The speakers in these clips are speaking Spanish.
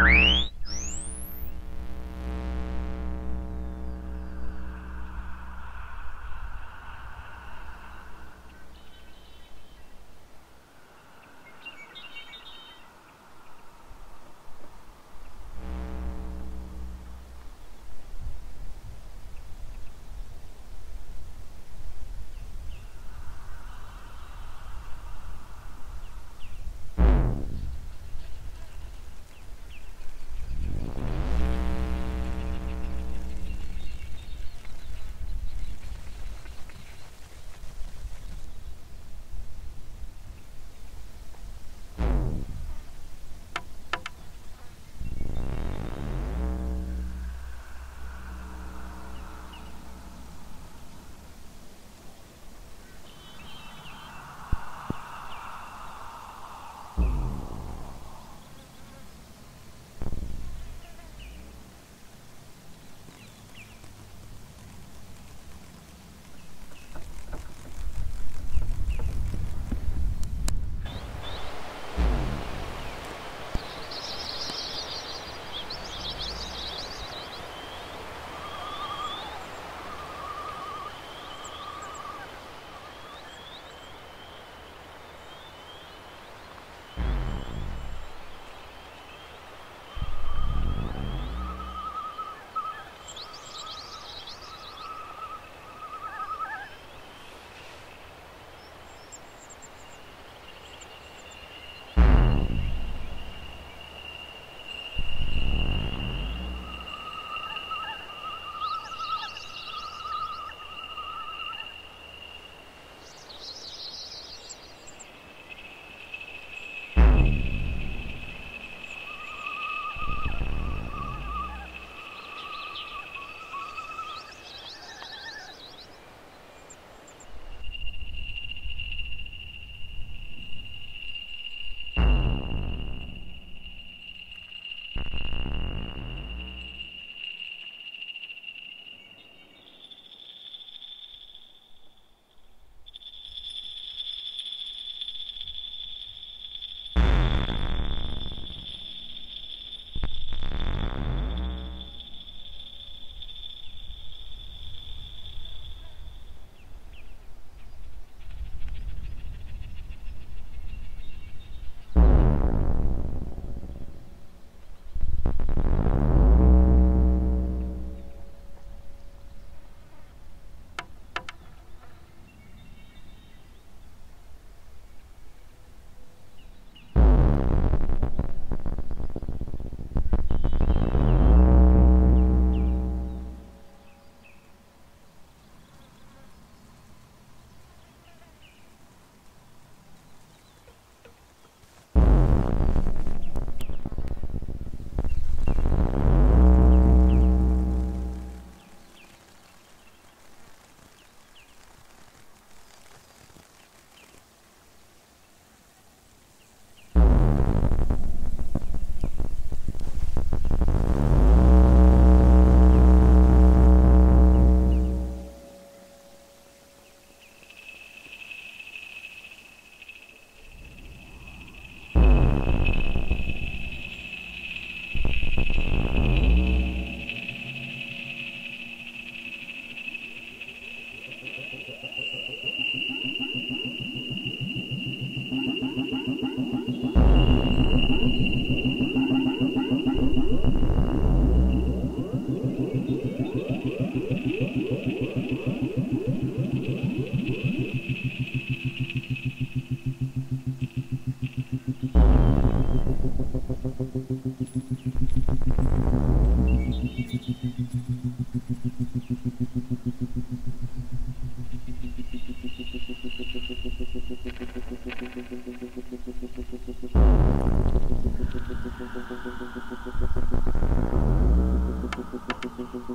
Three.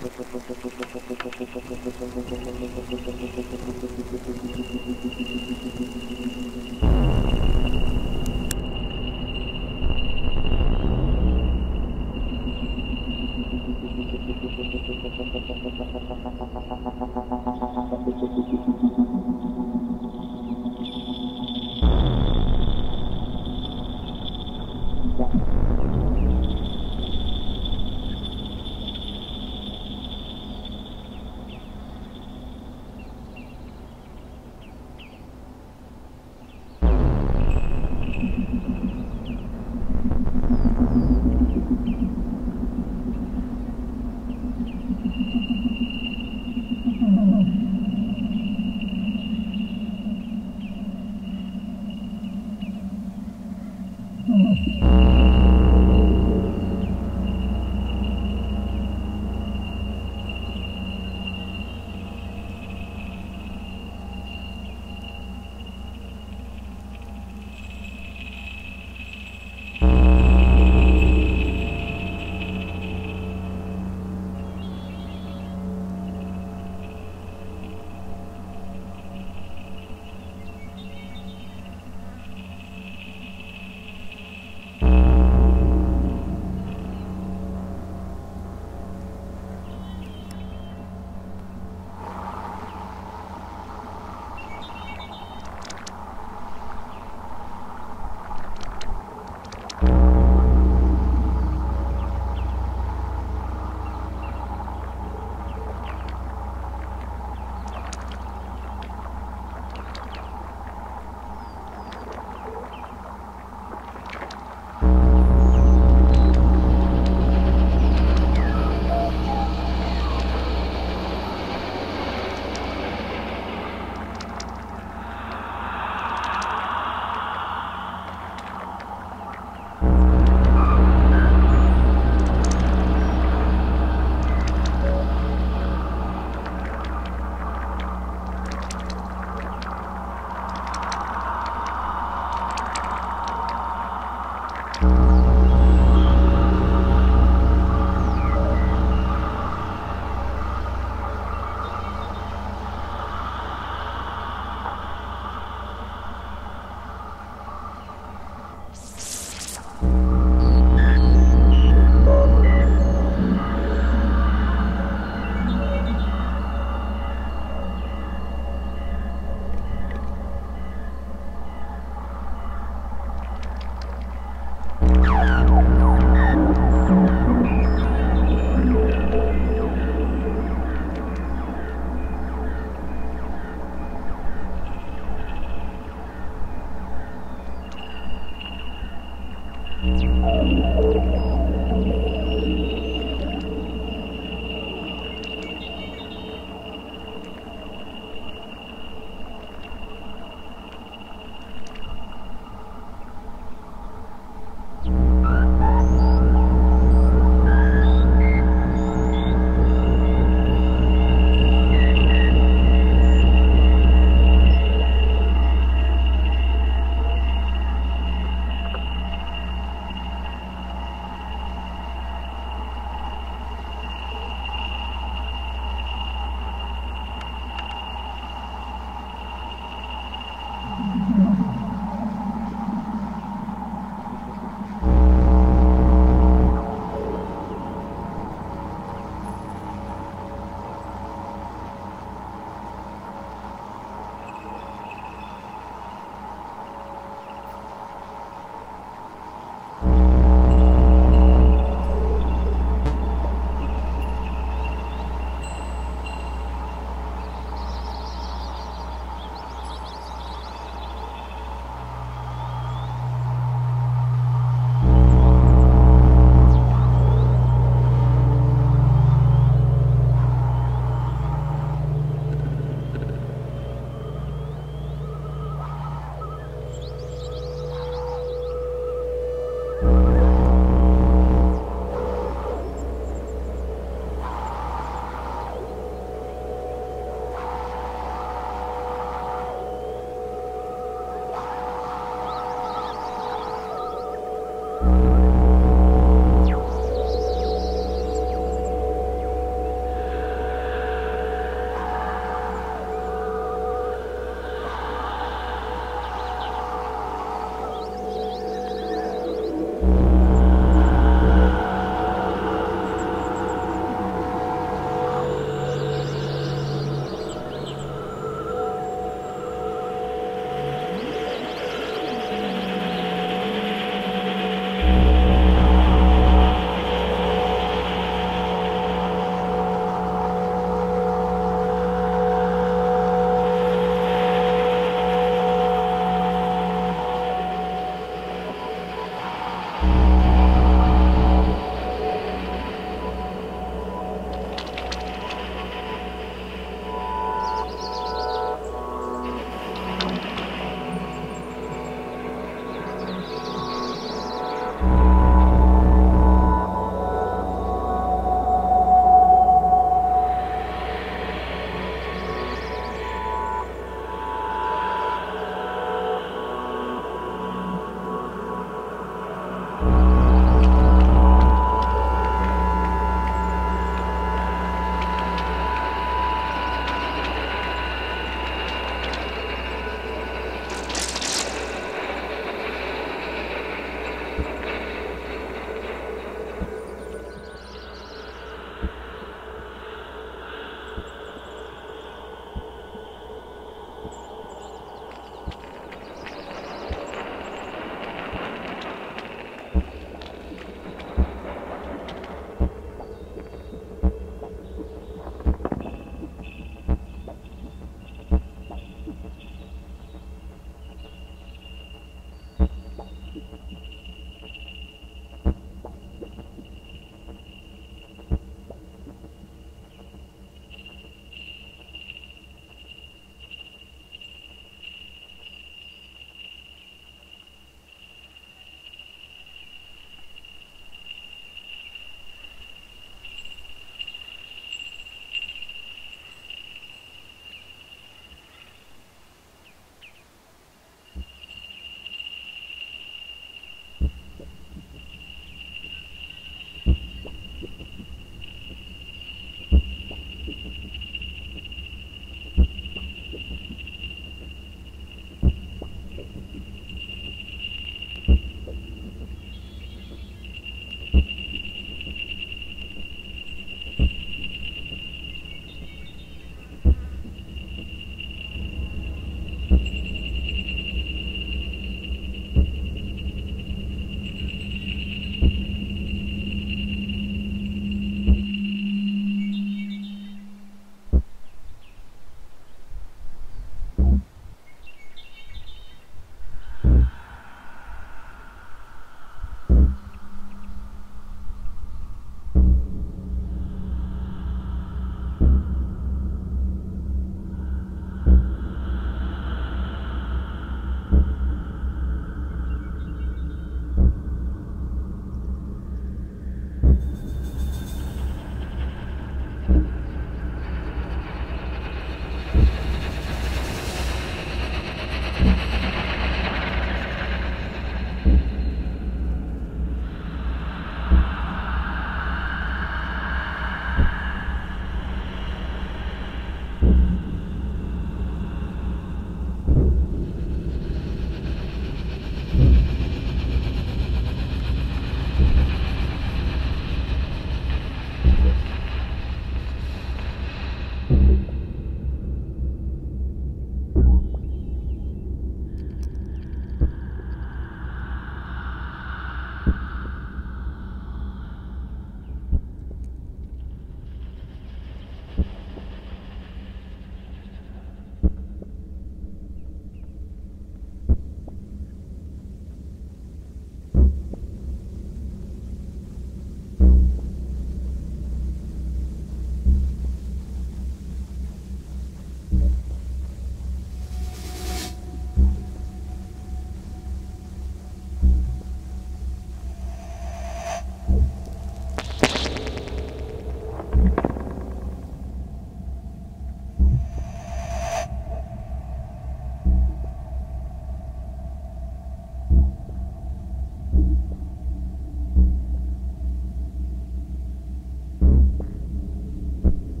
Thank you.